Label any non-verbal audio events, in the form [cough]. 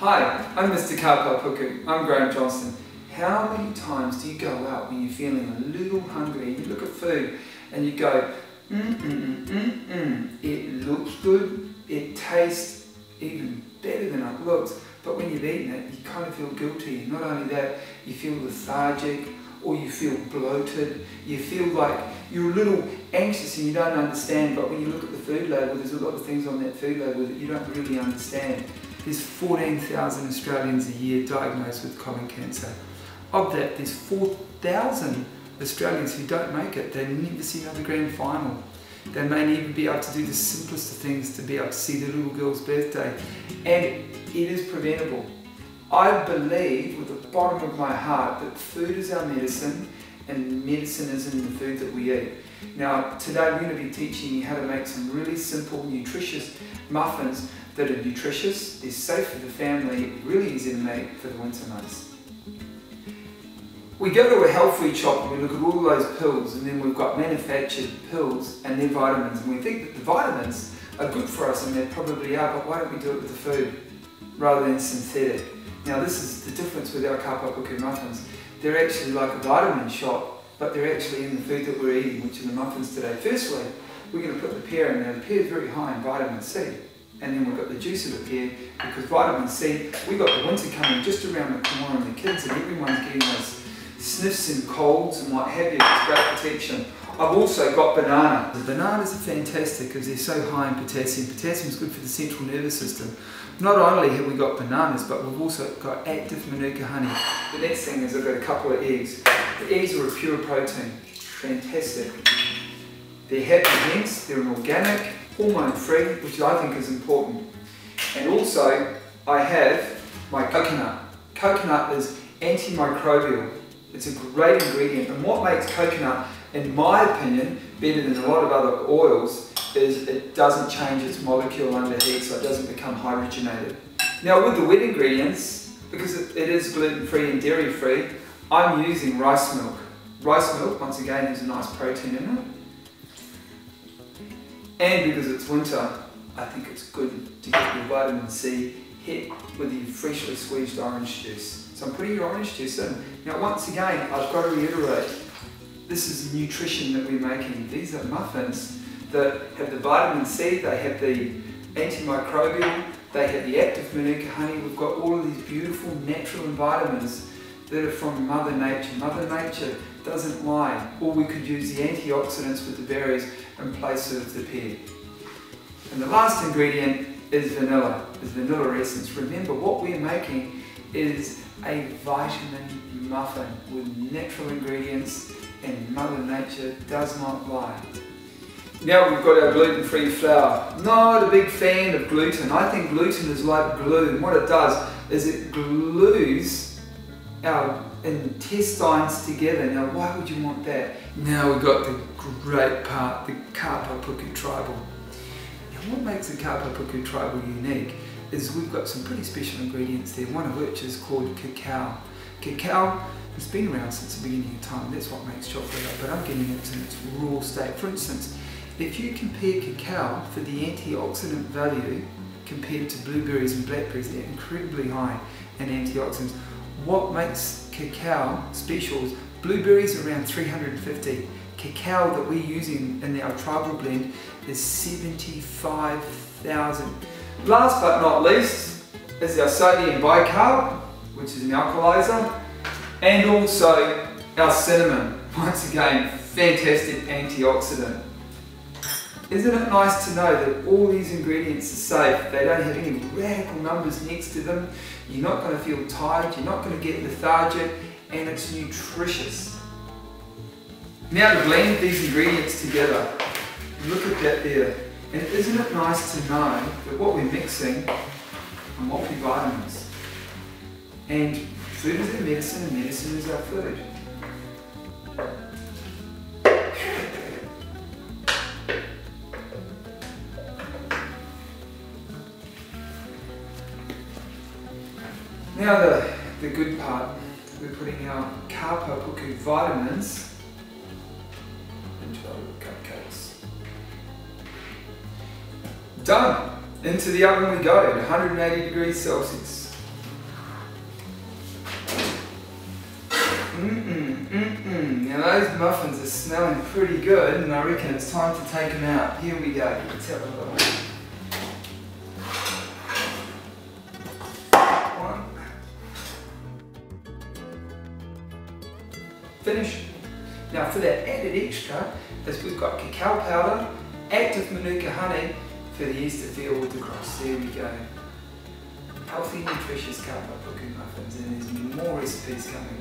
Hi, I'm Mr. Kapai Puku. I'm Graeme Johnstone. How many times do you go out when you're feeling a little hungry and you look at food and you go, mm mm mm mm mm, it looks good, it tastes even better than it looks, but when you've eaten it, you kind of feel guilty. Not only that, you feel lethargic or you feel bloated, you feel like you're a little anxious and you don't understand, but when you look at the food label, there's a lot of things on that food label that you don't really understand. There's 14,000 Australians a year diagnosed with colon cancer. Of that, there's 4,000 Australians who don't make it. They never see another grand final. They may not even be able to do the simplest of things to be able to see their little girl's birthday. And it is preventable. I believe with the bottom of my heart that food is our medicine and medicine is in the food that we eat. Now, today we're going to be teaching you how to make some really simple, nutritious muffins that are nutritious, they're safe for the family, really easy to make for the winter months. We go to a health food shop and we look at all those pills and then we've got manufactured pills and their vitamins and we think that the vitamins are good for us and they probably are, but why don't we do it with the food rather than synthetic? Now this is the difference with our Kapai Puku muffins. They're actually like a vitamin shot, but they're actually in the food that we're eating, which are the muffins today. Firstly, we're going to put the pear in there. The pear is very high in vitamin C. And then we've got the juice of the pear because vitamin C, we've got the winter coming just around the corner and the kids and everyone's getting those sniffs and colds and what have you. It's great protection. I've also got banana. The bananas are fantastic because they're so high in potassium. Potassium is good for the central nervous system. Not only have we got bananas, but we've also got active manuka honey. The next thing is I've got a couple of eggs. The eggs are a pure protein. Fantastic. They're happy hence, they're an organic, hormone free, which I think is important. And also, I have my coconut. Coconut is antimicrobial. It's a great ingredient. And what makes coconut, in my opinion, better than a lot of other oils is it doesn't change its molecule under heat, so it doesn't become hydrogenated. Now with the wet ingredients, because it is gluten-free and dairy-free, I'm using rice milk. Rice milk, once again, has a nice protein in it. And because it's winter, I think it's good to get your vitamin C hit with your freshly squeezed orange juice. So I'm putting your orange juice in. Now once again, I've got to reiterate, this is the nutrition that we're making. These are muffins that have the vitamin C, they have the antimicrobial, they have the active manuka honey. We've got all of these beautiful natural vitamins that are from Mother Nature. Mother Nature doesn't lie. Or we could use the antioxidants with the berries in place of the pear. And the last ingredient is vanilla, is vanilla essence. Remember, what we're making is a vitamin muffin with natural ingredients and Mother Nature does not lie. Now we've got our gluten-free flour. Not a big fan of gluten. I think gluten is like glue. And what it does is it glues our intestines together. Now why would you want that? Now we've got the great part, the Kapai Puku tribal. Now what makes the Kapai Puku tribal unique is we've got some pretty special ingredients there, one of which is called cacao. Cacao has been around since the beginning of time, that's what makes chocolate, but I'm getting it in its raw state. For instance, if you compare cacao for the antioxidant value compared to blueberries and blackberries, they're incredibly high in antioxidants. What makes cacao special is blueberries around 350. Cacao that we're using in our tribal blend is 75,000. Last but not least is our sodium bicarb, which is an alkalizer, and also our cinnamon. [laughs] Once again, fantastic antioxidant. Isn't it nice to know that all these ingredients are safe? They don't have any radical numbers next to them. You're not going to feel tired, you're not going to get lethargic, and it's nutritious. Now to blend these ingredients together, look at that there. And isn't it nice to know that what we're mixing are multivitamins? And food is our medicine and medicine is our food. Now the, the good part, we're putting our Kapai Puku vitamins into our little cupcakes. Done! Into the oven we go at 180 degrees Celsius. Mm-mm, mm-mm. Now those muffins are smelling pretty good and I reckon it's time to take them out. Here we go. Finish. Now for that added extra, is we've got cacao powder, active manuka honey for the yeast to feel with the crust. There we go. Healthy, nutritious Kapai Puku muffins and there's more recipes coming.